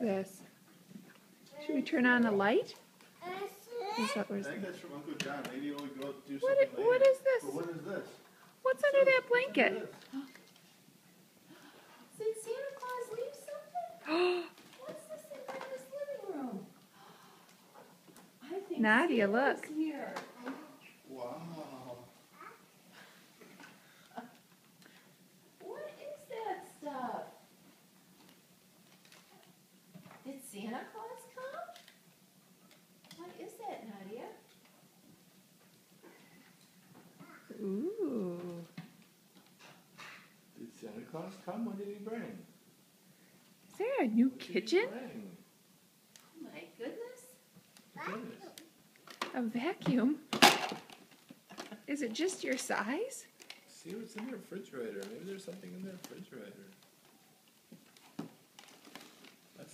this? Should we turn on the light? Is that, I think that's from Uncle John. Maybe he'll go do something what, later. i- what is But this? what is this? What's under that blanket? Did Santa Claus leave something? What's this in Grandma's living room? I think Nadia, Santa's look. Here. Wow. What is that stuff? Did Santa Claus come? What is that, Nadia? Ooh. Did Santa Claus come? What did he bring? Is there a new What kitchen? Oh my goodness. Goodness. A vacuum? Is it just your size? See what's in the refrigerator. Maybe there's something in the refrigerator.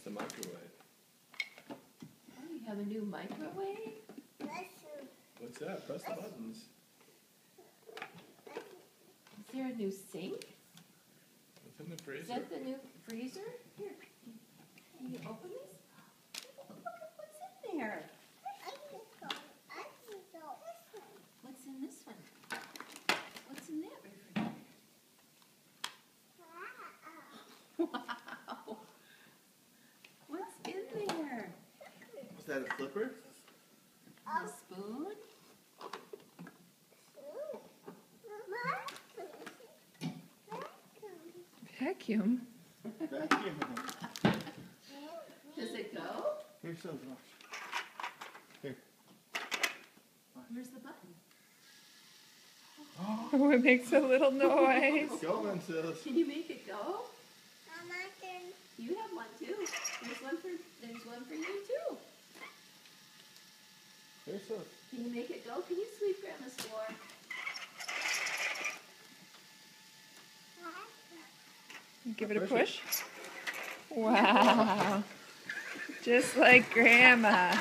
The microwave. Oh, you have a new microwave? What's that? Press the buttons. Is there a new sink? What's in the freezer? Is that the new freezer? Here, can you open this? Look at what's in there. What's in this one? What's in that refrigerator? Wow. What's in there? Is that a flipper? A spoon? Vacuum? Vacuum. Does it go? Here's some. Here. Where's the button? Oh, it makes a little noise. Go then, sis. Can you make it go? You have one too. There's one for there's one for you too. Here's sis. Can you make it go? Can you sweep grandma's floor? Give it a Push push. Wow. Just like grandma.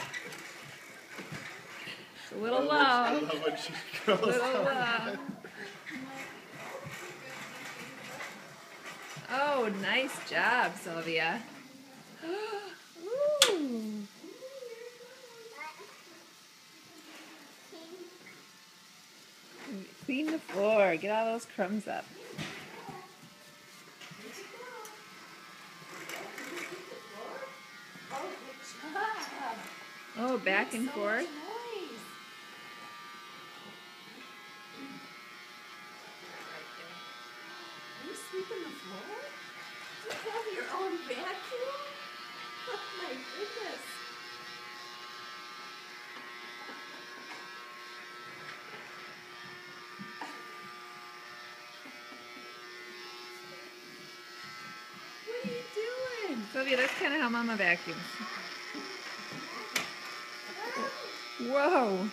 It's a little I low. love when she goes. Little low. Oh, nice job, Sylvia. Ooh. Clean the floor. Get all those crumbs up. Oh. Oh, back and forth. Are you sweeping the floor? Do you have your own vacuum? Sylvia, that's kind of how Mama vacuums. Whoa.